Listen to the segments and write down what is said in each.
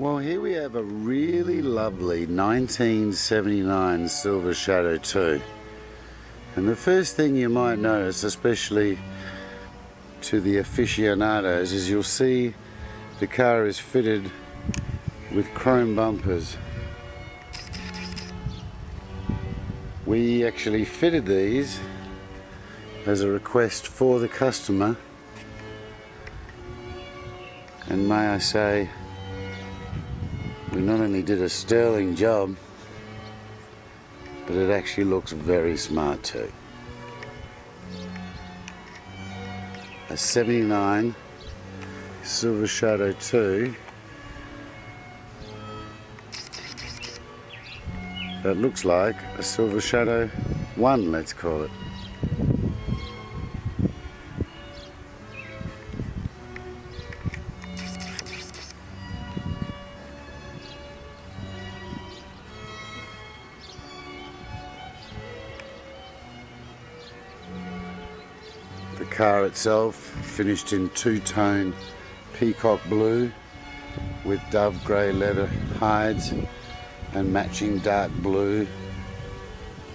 Well, here we have a really lovely 1979 Silver Shadow 2. And the first thing you might notice, especially to the aficionados, is you'll see the car is fitted with chrome bumpers. We actually fitted these as a request for the customer and may I say we not only did a sterling job, but it actually looks very smart too. A 79 Silver Shadow 2 that looks like a Silver Shadow 1 let's call it. Car itself finished in two-tone peacock blue with dove grey leather hides and matching dark blue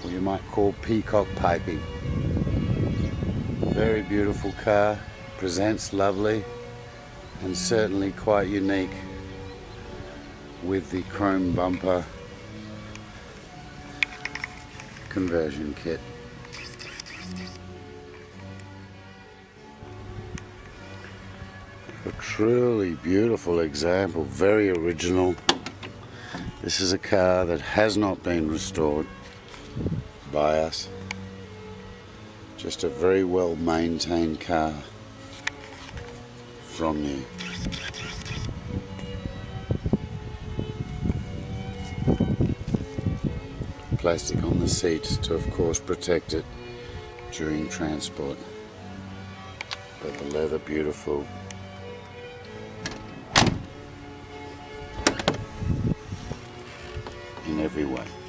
or you might call peacock piping. Very beautiful car, presents lovely and certainly quite unique with the chrome bumper conversion kit. A truly beautiful example, very original. This is a car that has not been restored by us. Just a very well maintained car from you. Plastic on the seat to of course protect it during transport. But the leather beautiful. In every way.